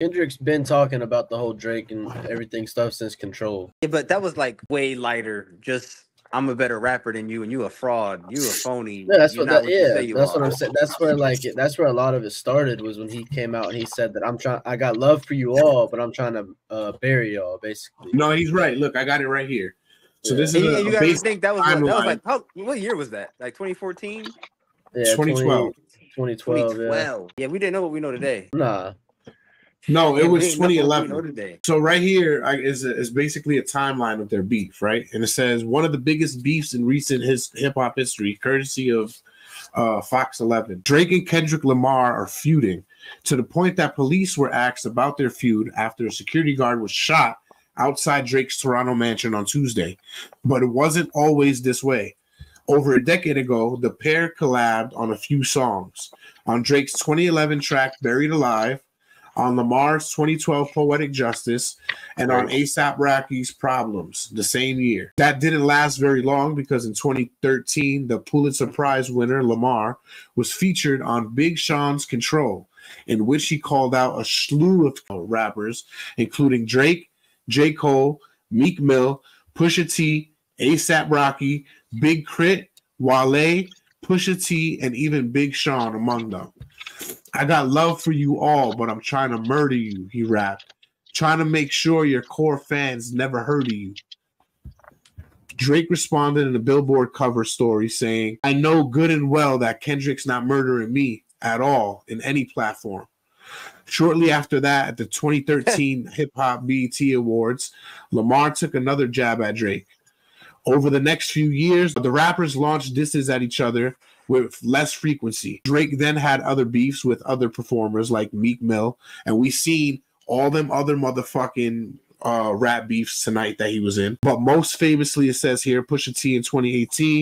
Kendrick's been talking about the whole Drake and everything stuff since Control. Yeah, but that was like way lighter. Just I'm a better rapper than you, and you a fraud. You a phony. Yeah, that's You're what. That, you yeah, say you that's are. what I'm saying. That's where like it- that's where a lot of it started was when he came out and he said that I'm trying. I got love for you all, but I'm trying to uh, bury y'all. Basically, No, he's right. Look, I got it right here. So this is And, you- a, and you a gotta think that was that was like how, what year was that? Like 2014, yeah, 2012. 2012. 2012. Yeah. we didn't know what we know today. Nah. No, it was didn't know what we 2011. So right here I, is is basically a timeline of their beef, right? And it says one of the biggest beefs in recent his hip hop history, courtesy of uh, Fox 11. Drake and Kendrick Lamar are feuding to the point that police were asked about their feud after a security guard was shot outside Drake's Toronto mansion on Tuesday. But it wasn't always this way. Over a decade ago, the pair collabed on a few songs. On Drake's 2011 track Buried Alive, on Lamar's 2012 Poetic Justice, and on ASAP Rocky's Problems the same year. That didn't last very long because in 2013, the Pulitzer Prize winner Lamar was featured on Big Sean's Control, in which he called out a slew of rappers, including Drake, J. Cole, Meek Mill, Pusha T, ASAP Rocky, Big K.R.I.T., Wale, Pusha T, and even Big Sean among them. I got love for you all, but I'm trying to murder you, he rapped. Trying to make sure your core fans never heard of you. Drake responded in a Billboard cover story saying, I know good and well that Kendrick's not murdering me at all in any platform. Shortly after that, at the 2013 Hip Hop BET Awards, Lamar took another jab at Drake. Over the next few years, the rappers launched disses at each other with less frequency. Drake then had other beefs with other performers like Meek Mill, and we seen all them other motherfucking uh rap beefs tonight that he was in. But most famously, it says here, Pusha T in 2018